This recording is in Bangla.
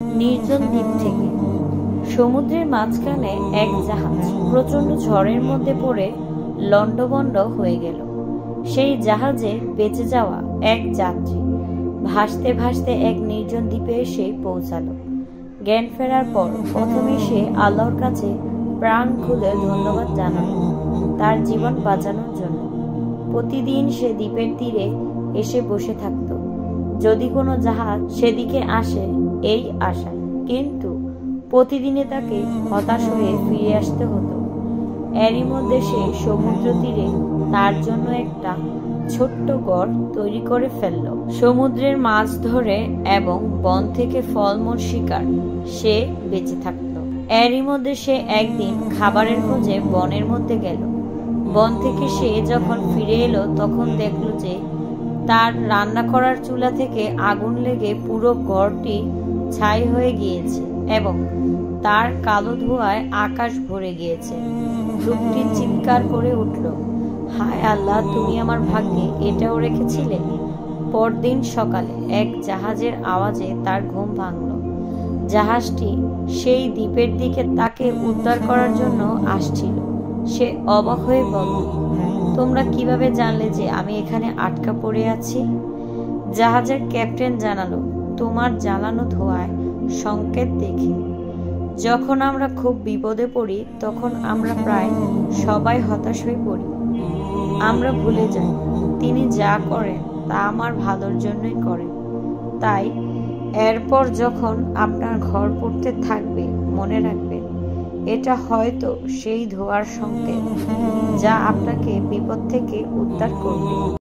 নির্জন দ্বীপ থেকে। সমুদ্রের মাঝখানে এক জাহাজ প্রচণ্ড ঝড়ের মধ্যে পড়ে লণ্ডভণ্ড হয়ে গেল। সেই জাহাজে বেঁচে যাওয়া এক যাত্রী ভাসতে ভাসতে এক নির্জন দ্বীপে এসে পৌঁছালো। জ্ঞান ফেরার পর প্রথমে সে আল্লাহর কাছে প্রাণ খুলে ধন্যবাদ জানাল তার জীবন বাঁচানোর জন্য। প্রতিদিন সে দ্বীপের তীরে এসে বসে থাকত। যদি কোনো জাহাজ সেদিকে আসে, এই আশায়। কিন্তু প্রতিদিনে তাকে হতাশ হয়ে ফিরে আসতে হতো। এরই মধ্যে সে সমুদ্র তীরে তার জন্য একটা ছোট্ট গড় তৈরি করে ফেলল। সমুদ্রের মাছ ধরে এবং বন থেকে ফলমূল শিকার সে বেঁচে থাকত। এরই মধ্যে সে একদিন খাবারের খোঁজে বনের মধ্যে গেল। বন থেকে সে যখন ফিরে এলো, তখন দেখল যে তার রান্না করার চুলা থেকে আগুন লেগে পুরো ঘরটি ছাই হয়ে গিয়েছে এবং তার কালো ধোঁয়ায় আকাশ ভরে গিয়েছে। লোকটি চিৎকার করে উঠল, হায় আল্লাহ, তুমি আমার ভাগ্যে এটাও রেখেছিলে? পরদিন সকালে এক জাহাজের আওয়াজে তার ঘুম ভাঙল। জাহাজটি সেই দ্বীপের দিকে তাকে উদ্ধার করার জন্য আসছিল। সে অবাক হয়ে বলল তোমরা কীভাবে জানলে যে আমি এখানে আটকা পড়ে আছি? জাহাজের ক্যাপ্টেন জানালো, তোমার জ্বালানো ধোঁয়ায় সংকেত দেখে। যখন আমরা খুব বিপদে পড়ি, তখন আমরা প্রায় সবাই হতাশ হয়ে পড়ি। আমরা ভুলে যাই, তিনি যা করেন, তা আমার ভালোর জন্যই করেন। তাই, এরপর যখন আপনার ঘর পড়তে থাকবে, মনে রাখবেন, এটা হয়তো সেই ধোয়ার সংকেত। যা আপনাকে বিপদ থেকে উদ্ধার করবে।